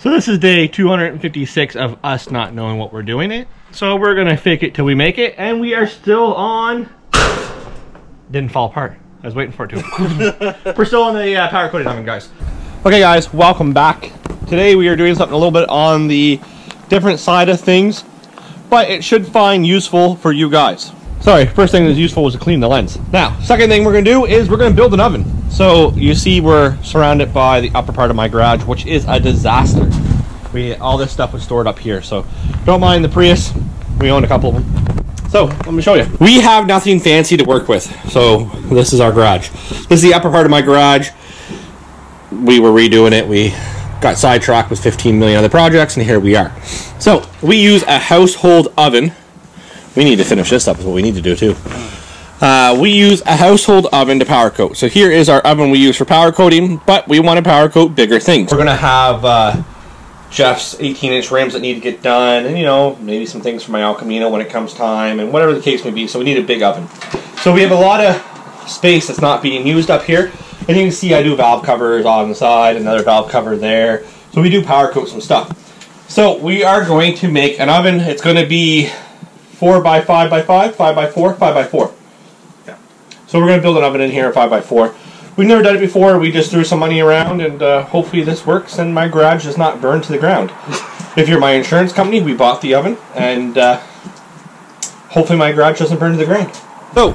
So this is day 256 of us not knowing what we're doing it. So we're gonna fake it till we make it, and we are still on. Didn't fall apart. I was waiting for it to. we're still on the uh, powder coated oven, guys. Okay, guys, welcome back. Today we are doing something a little bit on the different side of things, but it should find useful for you guys. Sorry, first thing that's useful was to clean the lens. Now, second thing we're gonna do is we're gonna build an oven. So you see we're surrounded by the upper part of my garage, which is a disaster. We all this stuff was stored up here, so don't mind the Prius. We own a couple of them. So let me show you. We have nothing fancy to work with. So this is our garage. This is the upper part of my garage. We were redoing it. We got sidetracked with 15 million other projects, and here we are. So we use a household oven. We need to finish this up. Is what we need to do too. Uh, we use a household oven to powder coat. So here is our oven we use for powder coating, but we want to powder coat bigger things. We're going to have uh, Jeff's 18-inch rims that need to get done, and you know, maybe some things for my El Camino when it comes time, and whatever the case may be. So we need a big oven. So we have a lot of space that's not being used up here. And you can see I do valve covers on the side, another valve cover there. So we do powder coat some stuff. So we are going to make an oven. It's going to be 4 by 5 by 5, 5 by 4, 5 by 4. So we're going to build an oven in here, five by four. We've never done it before. We just threw some money around, and uh, hopefully this works, and my garage does not burn to the ground. if you're my insurance company, we bought the oven, and uh, hopefully my garage doesn't burn to the ground. So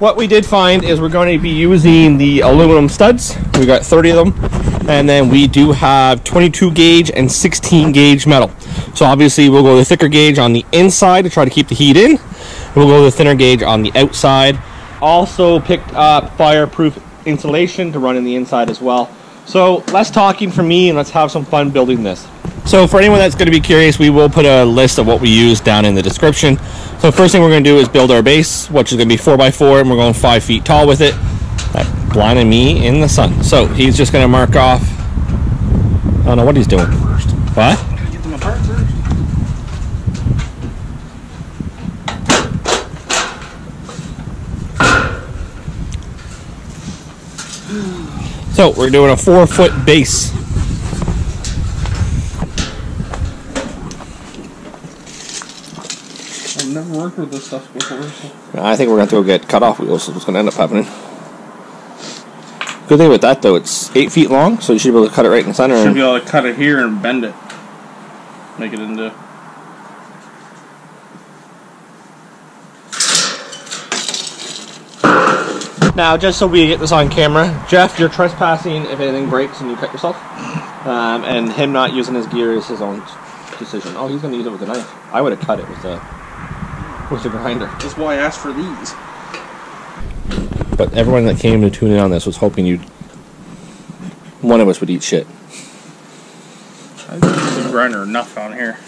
what we did find is we're going to be using the aluminum studs. We got 30 of them. And then we do have 22 gauge and 16 gauge metal. So obviously we'll go the thicker gauge on the inside to try to keep the heat in. We'll go the thinner gauge on the outside. Also picked up fireproof insulation to run in the inside as well. So less talking for me and let's have some fun building this. So for anyone that's going to be curious, we will put a list of what we use down in the description. So first thing we're going to do is build our base, which is going to be 4x4, and we're going 5 feet tall with it. That blinded me in the sun. So he's just going to mark off, I don't know what he's doing. What? Get them apart first. So we're doing a 4 foot base. I've never worked with this stuff before. So. I think we're going to have to go get cutoff wheels. Is what's going to end up happening. Good thing with that though, it's eight feet long, so you should be able to cut it right in the center. Should be able to cut it here and bend it. Make it into. Now, just so we get this on camera, Jeff, you're trespassing if anything breaks and you cut yourself. Um, and him not using his gear is his own decision. Oh, he's going to use it with a knife. I would have cut it with a with a grinder. That's why I asked for these. But everyone that came to tune in on this was hoping you one of us would eat shit. I think there's a grinder enough on here.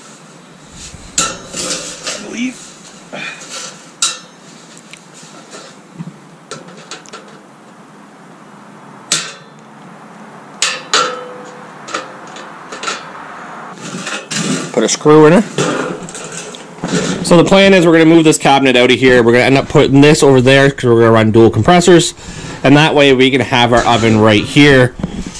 Put a screw in it. So the plan is we're going to move this cabinet out of here. We're going to end up putting this over there because we're going to run dual compressors. And that way we can have our oven right here.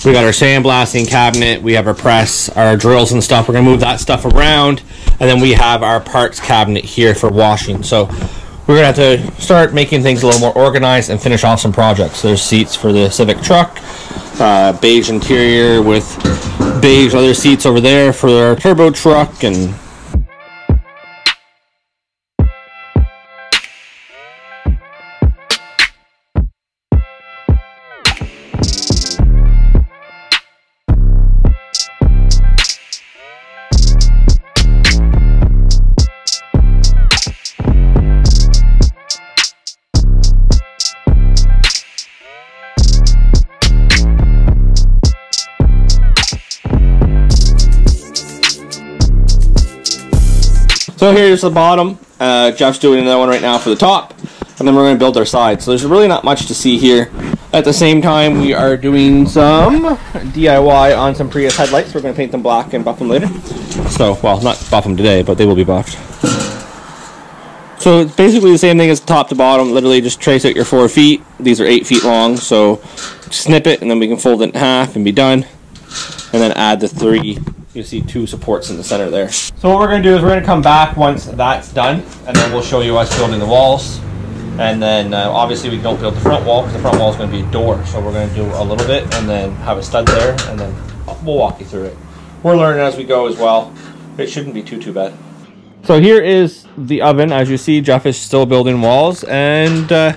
We got our sandblasting cabinet. We have our press, our drills and stuff. We're going to move that stuff around. And then we have our parts cabinet here for washing. So we're going to have to start making things a little more organized and finish off some projects. There's seats for the Civic truck, uh, beige interior with beige other seats over there for our turbo truck and here's the bottom. Uh, Jeff's doing another one right now for the top. And then we're going to build our sides. So there's really not much to see here. At the same time, we are doing some DIY on some Prius headlights. We're going to paint them black and buff them later. So, well, not buff them today, but they will be buffed. So it's basically the same thing as top to bottom. Literally just trace out your four feet. These are eight feet long. So snip it and then we can fold it in half and be done. And then add the three You see two supports in the center there. So what we're gonna do is we're gonna come back once that's done, and then we'll show you us building the walls. And then uh, obviously we don't build the front wall because the front wall is gonna be a door. So we're gonna do a little bit and then have a stud there, and then we'll walk you through it. We're learning as we go as well. It shouldn't be too too bad. So here is the oven. As you see, Jeff is still building walls and uh,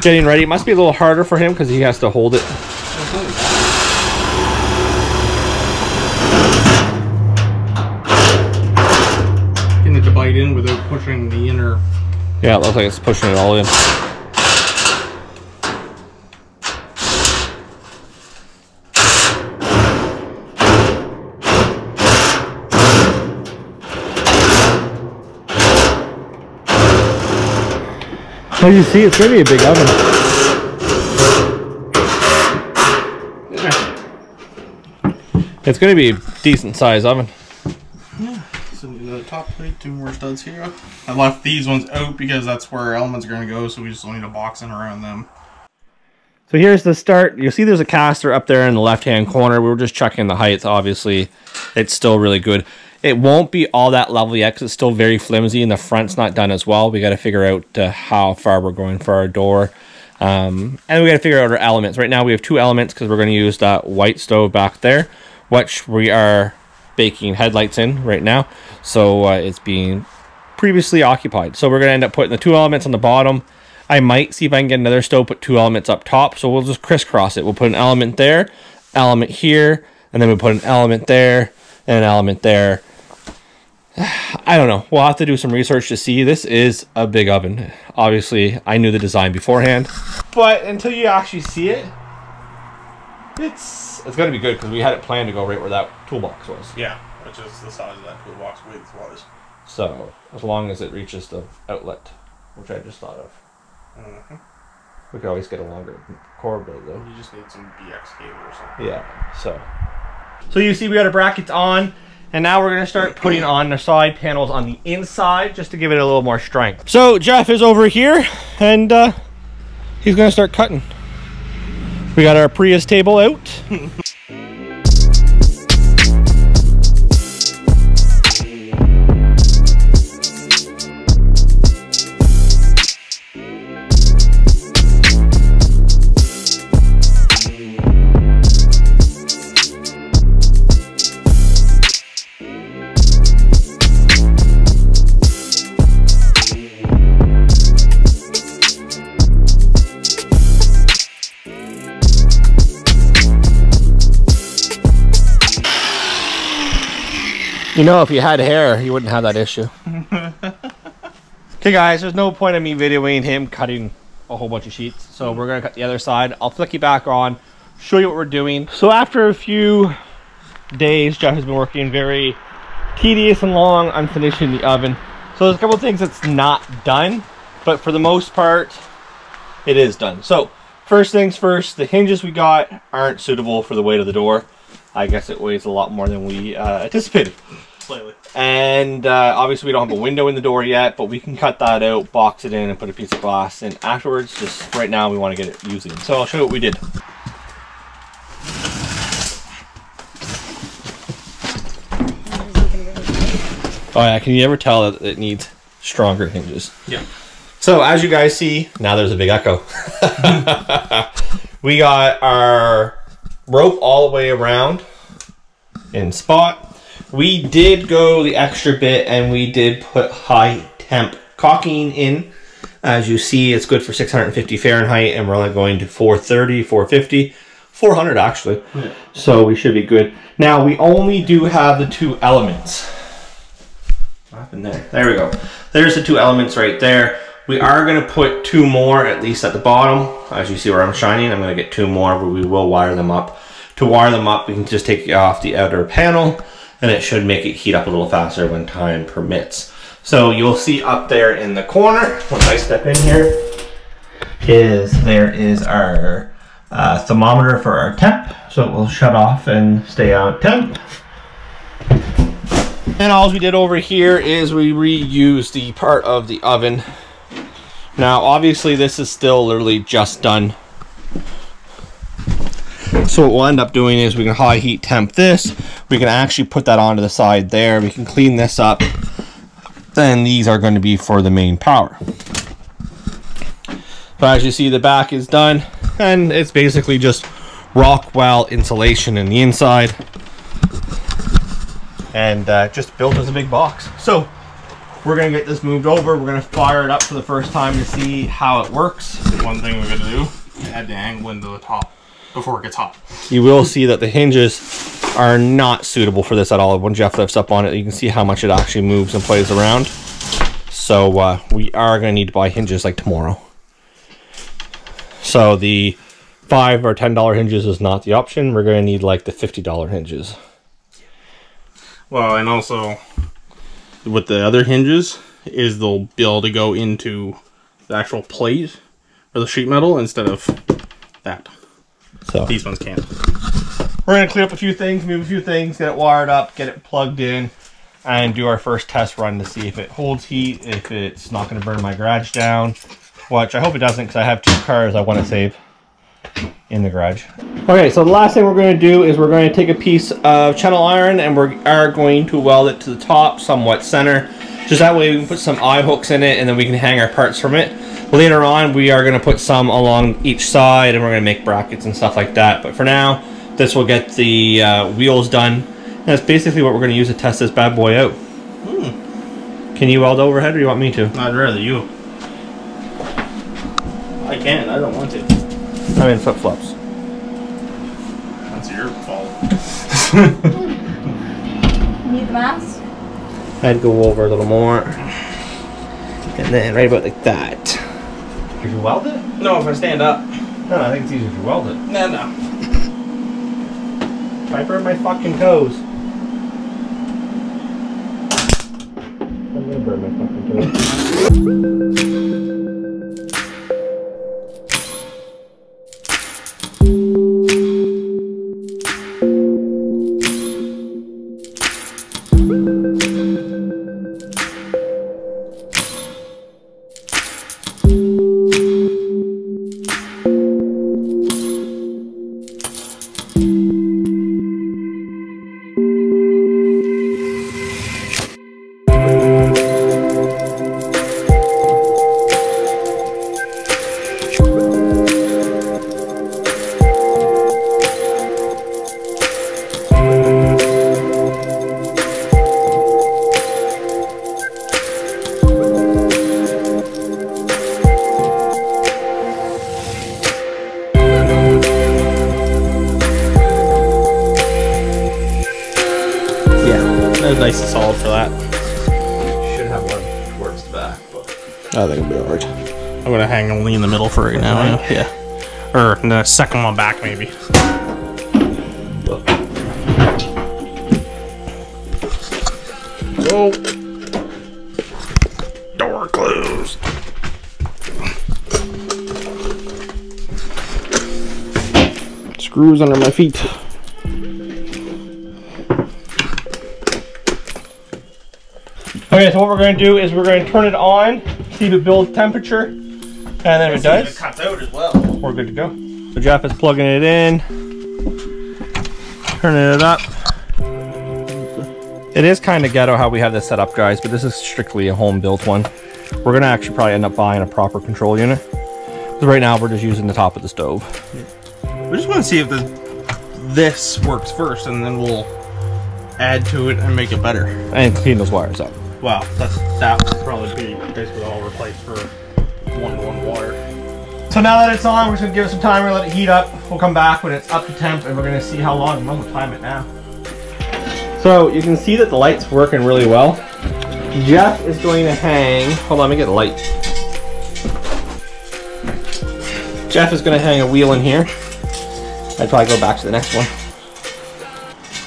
getting ready. It must be a little harder for him because he has to hold it. Getting it to bite in without pushing the inner. Yeah, it looks like it's pushing it all in. As you see, it's going to be a big oven. It's going to be a decent size oven. Top plate, two more studs here. I left these ones out because that's where elements are going to go, so we just don't need a box in around them. So here's the start. You'll see there's a caster up there in the left-hand corner. We were just checking the height. Obviously, it's still really good. It won't be all that level yet because it's still very flimsy and the front's not done as well. We got to figure out uh, how far we're going for our door. Um, and we got to figure out our elements. Right now we have two elements because we're going to use that white stove back there, which we are baking headlights in right now. So uh, it's being previously occupied. So we're going to end up putting the two elements on the bottom. I might see if I can get another stove, put two elements up top. So we'll just crisscross it. We'll put an element there, element here, and then we put an element there, and an element there. I don't know. We'll have to do some research to see. This is a big oven. Obviously, I knew the design beforehand, but until you actually see it, it's it's gonna be good because we had it planned to go right where that toolbox was. Yeah, which is the size of that toolbox width was. So as long as it reaches the outlet, which I just thought of, Mm-hmm. we could always get a longer cord though. though. You just need some BX cable or something. Yeah. So. So you see, we got our brackets on. And now we're gonna start putting on the side panels on the inside just to give it a little more strength. So Jeff is over here and uh, he's gonna start cutting. We got our Prius table out. You know, if you had hair, you wouldn't have that issue. okay, guys, there's no point in me videoing him cutting a whole bunch of sheets. So hmm. we're gonna cut the other side. I'll flick you back on, show you what we're doing. So after a few days, Jeff has been working very tedious and long on finishing the oven. So there's a couple things that's not done, but for the most part, it is done. So first things first, the hinges we got aren't suitable for the weight of the door. I guess it weighs a lot more than we uh, anticipated. Slightly. And uh, obviously we don't have a window in the door yet, but we can cut that out, box it in, and put a piece of glass in afterwards. Just right now we want to get it using. So I'll show you what we did. Oh yeah, can you ever tell that it needs stronger hinges? Yeah. So as you guys see, now there's a big echo. we got our rope all the way around in spot. We did go the extra bit and we did put high temp caulking in. As you see, it's good for 650 Fahrenheit and we're only going to 430, 450, 400 actually. So we should be good. Now we only do have the two elements. What happened there? There we go. There's the two elements right there. We are going to put two more at least at the bottom. As you see where I'm shining, I'm going to get two more, but we will wire them up. To wire them up, we can just take off the outer panel and it should make it heat up a little faster when time permits. So you'll see up there in the corner, once I step in here, is there is our uh, thermometer for our temp. So it will shut off and stay on temp. And all we did over here is we reused the part of the oven. Now, obviously, this is still literally just done. So what we'll end up doing is we can high heat temp this. We can actually put that onto the side there. We can clean this up. Then these are going to be for the main power. So as you see, the back is done, and it's basically just Rockwool insulation in the inside, and uh, just built as a big box. So we're gonna get this moved over. We're gonna fire it up for the first time to see how it works. One thing we're gonna do, add the angle into the top before it gets hot. You will see that the hinges are not suitable for this at all. When Jeff lifts up on it, you can see how much it actually moves and plays around. So uh, we are going to need to buy hinges like tomorrow. So the five or ten dollar hinges is not the option. We're going to need like the fifty dollar hinges. Well, and also with the other hinges is they'll be able to go into the actual plate or the sheet metal instead of that. So These ones can't. we're going to clean up a few things, move a few things, get it wired up, get it plugged in, and do our first test run to see if it holds heat, if it's not going to burn my garage down. Which I hope it doesn't because I have two cars I want to save in the garage. Okay, so the last thing we're going to do is we're going to take a piece of channel iron and we are going to weld it to the top, somewhat center. Just that way we can put some eye hooks in it and then we can hang our parts from it. Later on, we are going to put some along each side and we're going to make brackets and stuff like that. But for now, this will get the uh, wheels done. And that's basically what we're going to use to test this bad boy out. Hmm. Can you weld overhead or you want me to? I'd rather you. I can. I don't want to. I'm in flip flops. That's your fault. Need the mask? I'd go over a little more. And then right about like that. If you weld it? No, if I stand up. No, I think it's easier if you weld it. No, no. I burn my fucking toes. I'm gonna burn my fucking toes. Yeah, That was nice and solid for that. should have one towards the back, but I think it'll be alright. I'm gonna hang only in the middle for right now. Yeah. yeah. Or the second one back, maybe. Oh. Door closed. Screws under my feet. Okay, so what we're going to do is we're going to turn it on, see if it builds temperature, and then if it does, cuts out as well. we're good to go. So Jeff is plugging it in, turning it up. It is kind of ghetto how we have this set up, guys, but this is strictly a home-built one. We're going to actually probably end up buying a proper control unit. 'Cause right now we're just using the top of the stove. We just want to see if the, this works first, and then we'll add to it and make it better. And clean those wires up. Wow, that's that would probably be basically all replaced for one to one water. So now that it's on, we're just gonna give it some time, we're gonna let it heat up. We'll come back when it's up to temp and we're gonna see how long. I'm gonna time it now. So you can see that the light's working really well. Jeff is going to hang, hold on, let me get the light. Jeff is gonna hang a wheel in here. I'd probably go back to the next one.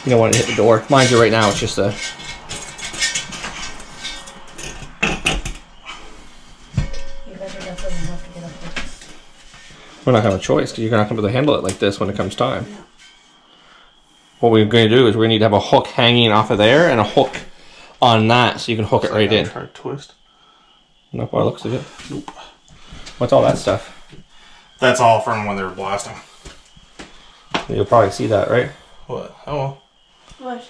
You don't want to hit the door. Mind you, right now it's just a doesn't have to get up there. We're not gonna have a choice because you're not gonna be able to handle it like this when it comes time. What we're going to do is we're going to need to have a hook hanging off of there and a hook on that so you can hook it right in. Try to twist. Not by looks of it. Nope. What's all that stuff? That's all from when they were blasting. You'll probably see that, right? What? Oh, What?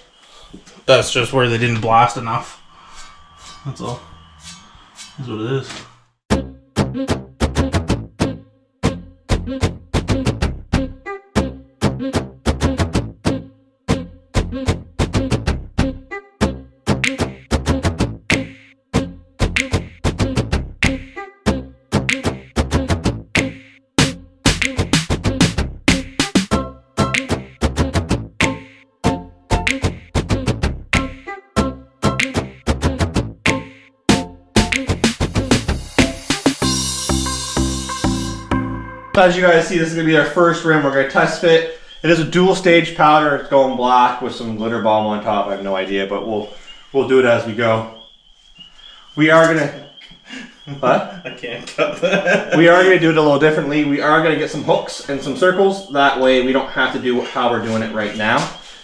that's just where they didn't blast enough. That's all. That's what it is. As you guys see, this is gonna be our first rim. We're gonna test fit. It is a dual stage powder. It's going black with some glitter bomb on top. I have no idea, but we'll we'll do it as we go. We are gonna what? I can't cut that. We are gonna do it a little differently. We are gonna get some hooks and some circles. That way we don't have to do how we're doing it right now.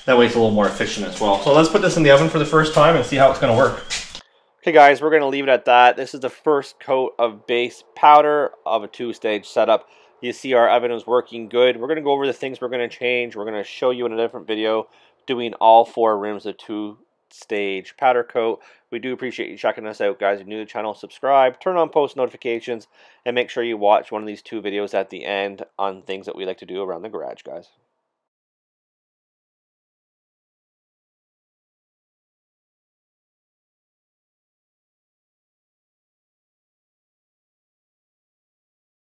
That way it's a little more efficient as well. So let's put this in the oven for the first time and see how it's gonna work. Okay guys, we're gonna leave it at that. This is the first coat of base powder of a two-stage setup. You see our is working good. We're going to go over the things we're going to change. We're going to show you in a different video doing all four rims of two-stage powder coat. We do appreciate you checking us out, guys. If you're new to the channel, subscribe, turn on post notifications, and make sure you watch one of these two videos at the end on things that we like to do around the garage, guys.